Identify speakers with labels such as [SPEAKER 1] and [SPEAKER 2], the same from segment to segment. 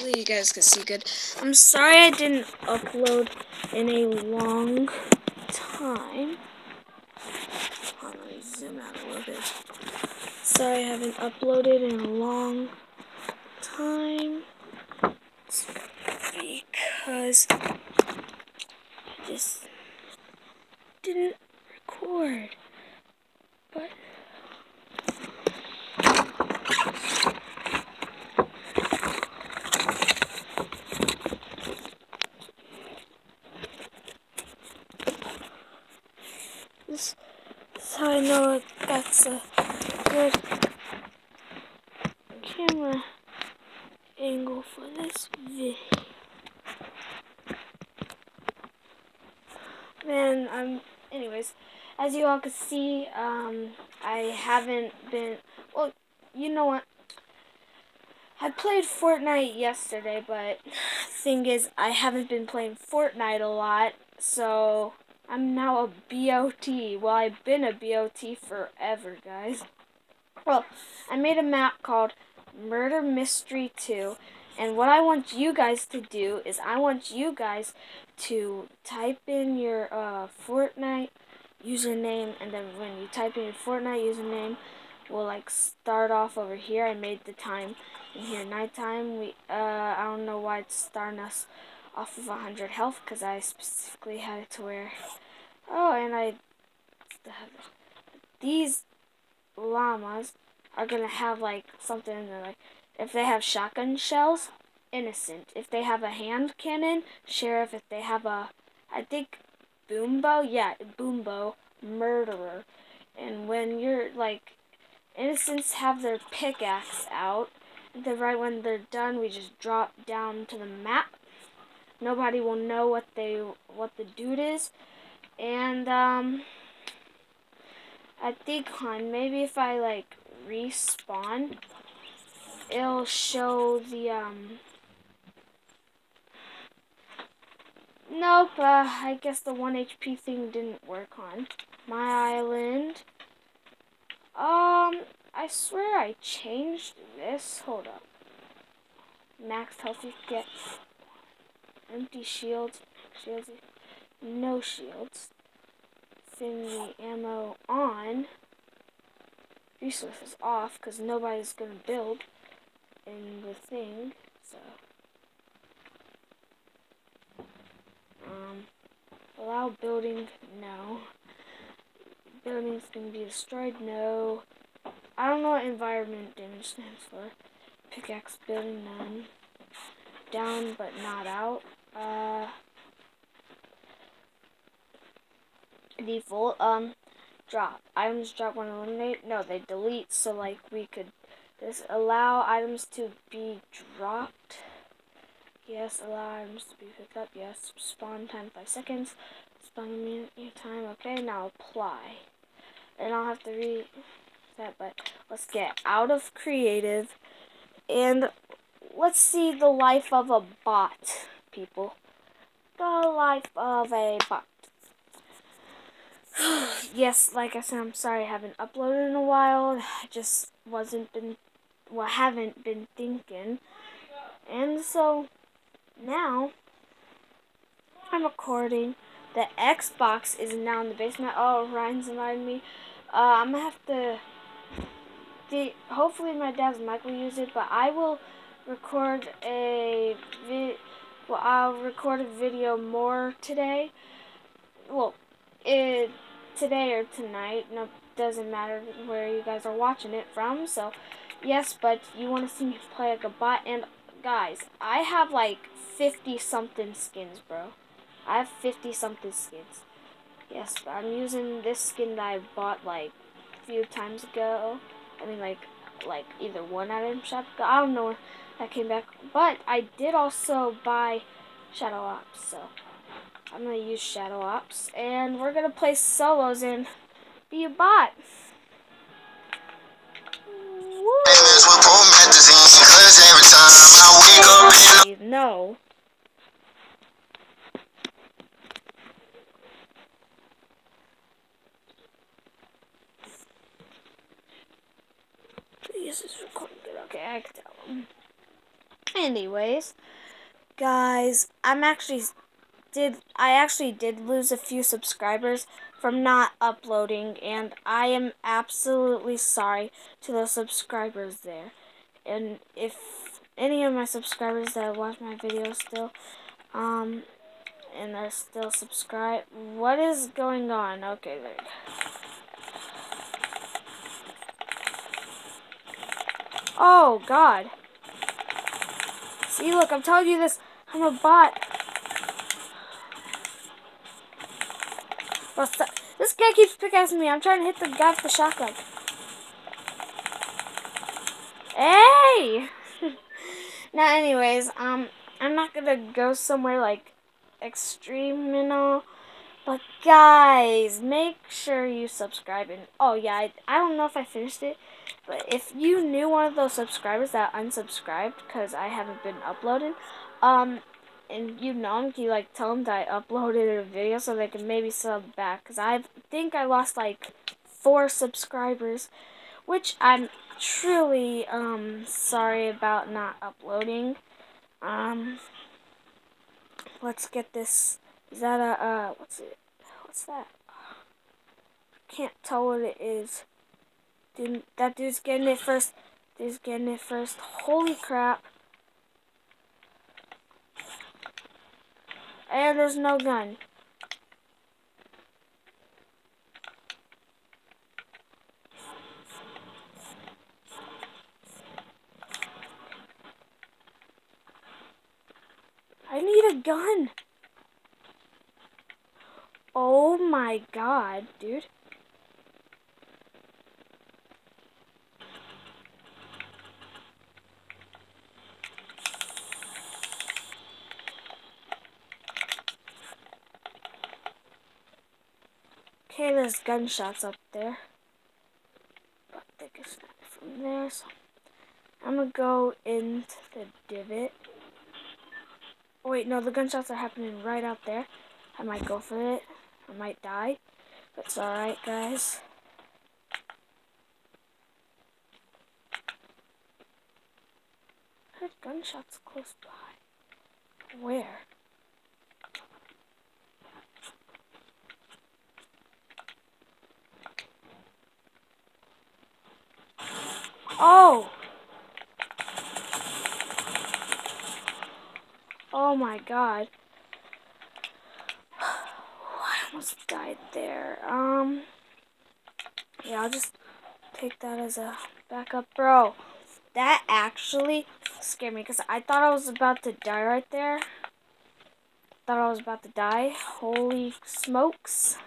[SPEAKER 1] Hopefully you guys can see good. I'm sorry I didn't upload in a long time. On, let me zoom out a little bit. Sorry I haven't uploaded in a long time. because I just didn't record. But This, how I know that's a good camera angle for this video. Man, I'm, anyways, as you all can see, um, I haven't been, well, you know what, I played Fortnite yesterday, but thing is, I haven't been playing Fortnite a lot, so I'm now a BOT. Well, I've been a BOT forever, guys. Well, I made a map called Murder Mystery 2. And what I want you guys to do is I want you guys to type in your uh, Fortnite username. And then when you type in your Fortnite username, we'll like start off over here. I made the time in here nighttime. We uh, I don't know why it's starting us off of 100 health because I specifically had it to where... Oh, and I... These llamas are going to have, like, something in there. Like, if they have shotgun shells, innocent. If they have a hand cannon, sheriff. If they have a, I think, Boom Bow, yeah, Boom Bow, murderer. And when you're, like, innocents have their pickaxe out, then right when they're done, we just drop down to the map nobody will know what they what the dude is and um I think on maybe if I like respawn it'll show the um Nope, uh, I guess the 1 HP thing didn't work on my island. Um, I swear I changed this. Hold up. Max health you get empty shields, shields, no shields. Send the ammo on. Resources off because nobody's gonna build in the thing. So um, allow building no. Buildings can be destroyed no. I don't know what environment damage stands for. Pickaxe building none. Down but not out. Uh, default, um, drop. Items drop when eliminate. No, they delete, so like we could just allow items to be dropped. Yes, allow items to be picked up. Yes, spawn time 5 seconds. Spawn minute time. Okay, now apply. And I'll have to read that, but let's get out of creative and let's see the life of a bot people. The life of a bot. yes, like I said, I'm sorry I haven't uploaded in a while. I just wasn't been, well, haven't been thinking. And so, now, I'm recording. The Xbox is now in the basement. Oh, Ryan's invited me. Uh, I'm gonna have to, hopefully my dad's mic will use it, but I will record a video well, I'll record a video more today. Well, it, today or tonight. No, doesn't matter where you guys are watching it from. So, yes, but you want to see me play like a bot. And, guys, I have like 50-something skins, bro. I have 50-something skins. Yes, I'm using this skin that I bought like a few times ago. I mean, like, like either one item shop. I don't know that came back. But I did also buy Shadow Ops, so I'm going to use Shadow Ops. And we're going to play solos and be a bot. No. This is recording. Okay, I can tell. Anyways, guys, I'm actually did I actually did lose a few subscribers from not uploading and I am absolutely sorry to those subscribers there. And if any of my subscribers that watch my videos still um and are still subscribed, what is going on? Okay, there. Oh god. See, look, I'm telling you this. I'm a bot. This guy keeps pickaxing me. I'm trying to hit the guy with the shotgun. Hey! now, anyways, um, I'm not gonna go somewhere like extreme and all. But guys, make sure you subscribe. And oh yeah, I, I don't know if I finished it, but if you knew one of those subscribers that unsubscribed because I haven't been uploading, um, and you know them, you like tell them that I uploaded a video so they can maybe sub back? Because I think I lost like four subscribers, which I'm truly um sorry about not uploading. Um, let's get this. Is that a uh? What's it? What's that? Can't tell what it is. That dude's getting it first? Dude's getting it first. Holy crap! And there's no gun. I need a gun. Oh my god, dude. Okay, there's gunshots up there. But I think it's from there, so I'm gonna go into the divot. Oh wait, no, the gunshots are happening right out there. I might go for it. I might die. But it's alright, guys. I heard gunshots close by. Where? Oh! Oh my god. I almost died there. Um, yeah, I'll just take that as a backup. Bro, that actually scared me because I thought I was about to die right there. Thought I was about to die. Holy smokes.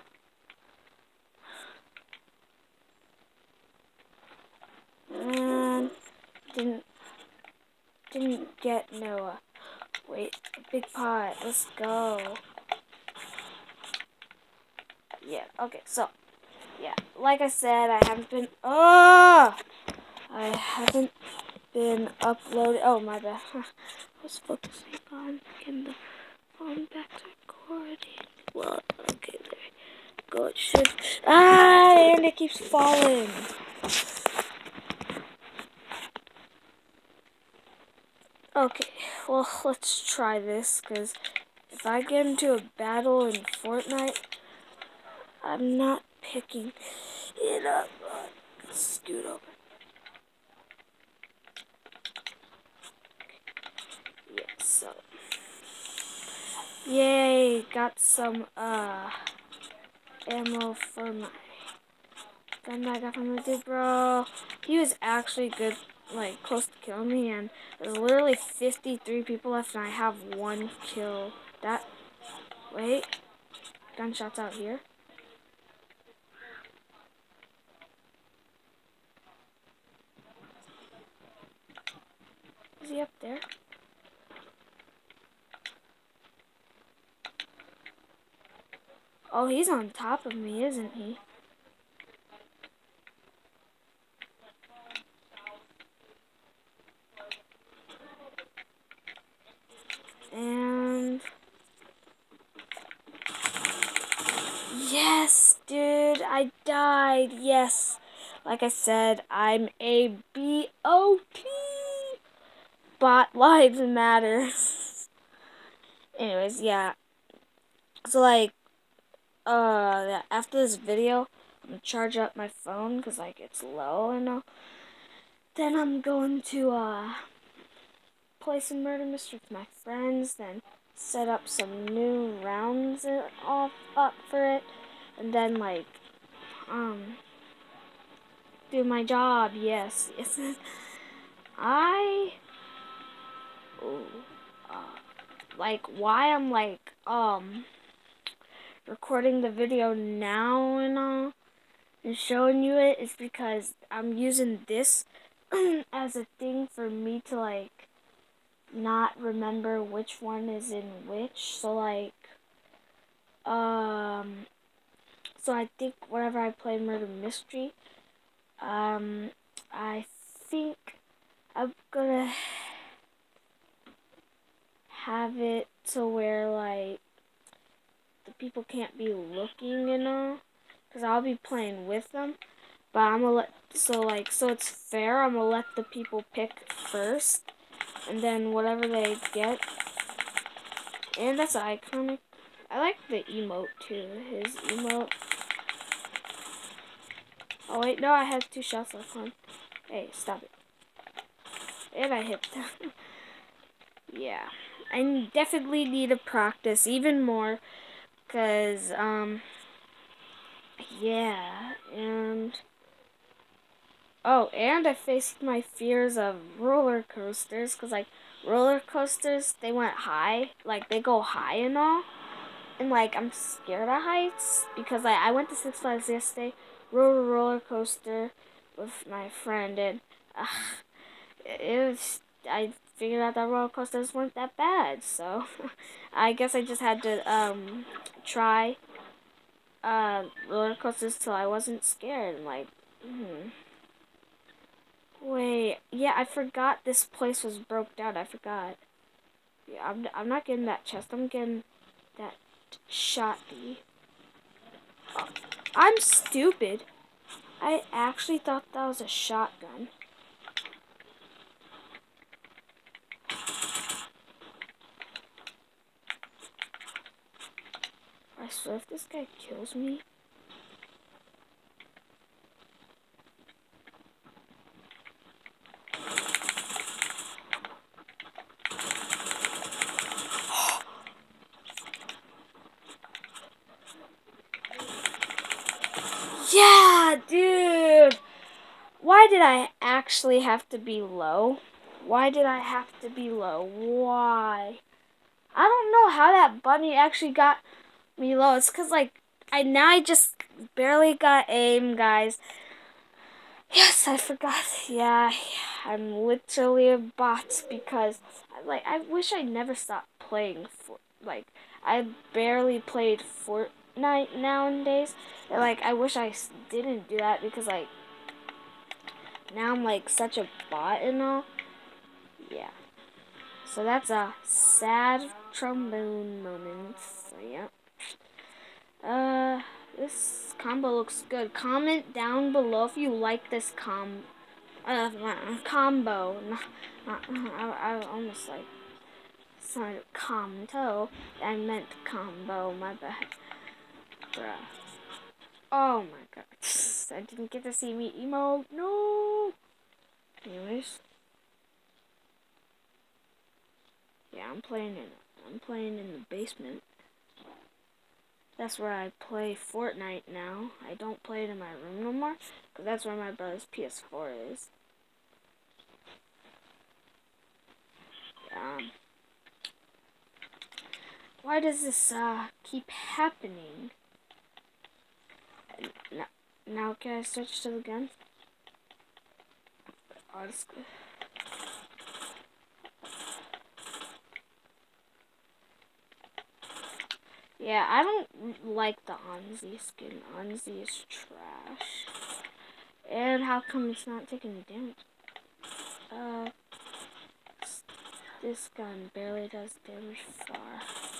[SPEAKER 1] And didn't didn't get Noah. Wait, big pot. Let's go. Yeah, okay, so yeah, like I said, I haven't been oh I haven't been uploaded oh my bad. I was focusing on getting the phone back to recording. Well, okay, there go. It should ah and it keeps falling. Okay, well, let's try this, because if I get into a battle in Fortnite, I'm not picking it up. Scoot over. Yeah, so. Yay, got some, uh, ammo for my gun that I got from the dude, bro. He was actually good like close to killing me and there's literally 53 people left and I have one kill. That, wait, gunshots out here. Is he up there? Oh, he's on top of me, isn't he? And yes, dude, I died. Yes. Like I said, I'm a BOP. bot lives matter. Anyways, yeah. So like, uh, after this video, I'm gonna charge up my phone because like it's low and all. Then I'm going to uh play some murder mystery with my friends. Then set up some new rounds off up for it, and then like um do my job. Yes, yes. I ooh, uh, like why I'm like um recording the video now and all and showing you it is because I'm using this as a thing for me to like not remember which one is in which. So like um so I think whenever I play murder mystery um I think I'm gonna have it to where like the people can't be looking and all because I'll be playing with them but I'm gonna let so like so it's fair I'm gonna let the people pick first and then whatever they get. And that's iconic. I like the emote too his emote. Oh wait no I have two shots left on hey stop it. And I hit them. Yeah I definitely need to practice even more because um yeah and Oh, and I faced my fears of roller coasters because, like, roller coasters, they went high. Like, they go high and all. And, like, I'm scared of heights because, like, I went to Six Flags yesterday, rode a roller coaster with my friend, and uh, it was, I figured out that roller coasters weren't that bad. So, I guess I just had to, um, try, uh, roller coasters till I wasn't scared. And, like, hmm. Wait, yeah, I forgot this place was broke down. I forgot. Yeah, I'm, I'm not getting that chest. I'm getting that shotty. I'm stupid. I actually thought that was a shotgun. I swear if this guy kills me, Yeah, dude. Why did I actually have to be low? Why did I have to be low? Why? I don't know how that bunny actually got me low. It's because, like, I now I just barely got aim, guys. Yes, I forgot. Yeah, I'm literally a bot because, like, I wish I never stopped playing for, like, I barely played Fortnite nowadays. And, like, I wish I didn't do that because, like, now I'm, like, such a bot and all. Yeah. So that's a sad trombone moment. So, yeah. Uh, this combo looks good. Comment down below if you like this com, uh, combo. I, I almost like sounded combo. I meant combo. My bad. Bruh. Oh my god. I didn't get to see me emo. No. Anyways. Yeah, I'm playing in I'm playing in the basement. That's where I play Fortnite now. I don't play it in my room no more, because that's where my brother's PS4 is. Um, why does this uh, keep happening? Now, now can I switch to the gun? Oh, Yeah, I don't like the Onesie skin. Onesie is trash. And how come it's not taking damage? Uh, this gun barely does damage far.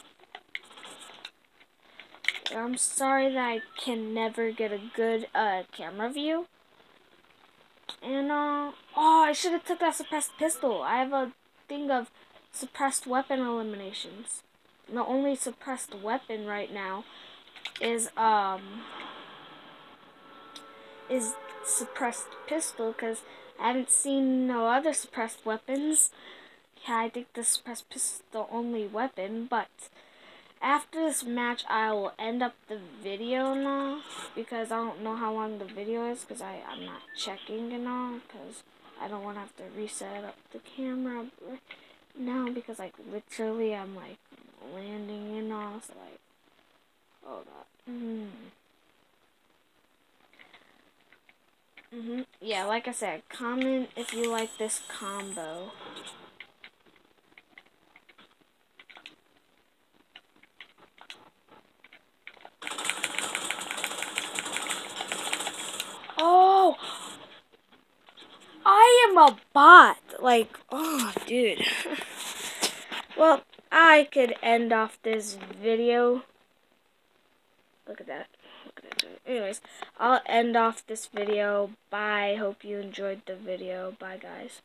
[SPEAKER 1] I'm sorry that I can never get a good uh, camera view. And, uh, oh, I should have took that suppressed pistol. I have a thing of suppressed weapon eliminations. The only suppressed weapon right now is um is suppressed pistol because I haven't seen no other suppressed weapons. Yeah, I think the suppressed pistol is the only weapon, but after this match, I will end up the video now because I don't know how long the video is because I'm not checking and all because I don't want to have to reset up the camera now because like literally I'm like landing and all so like hold up. Mm. Mm hmm Yeah, like I said, comment if you like this combo. Oh! I am a bot. Like, oh, dude. well, I could end off this video. Look at that. Anyways, I'll end off this video. Bye. Hope you enjoyed the video. Bye, guys.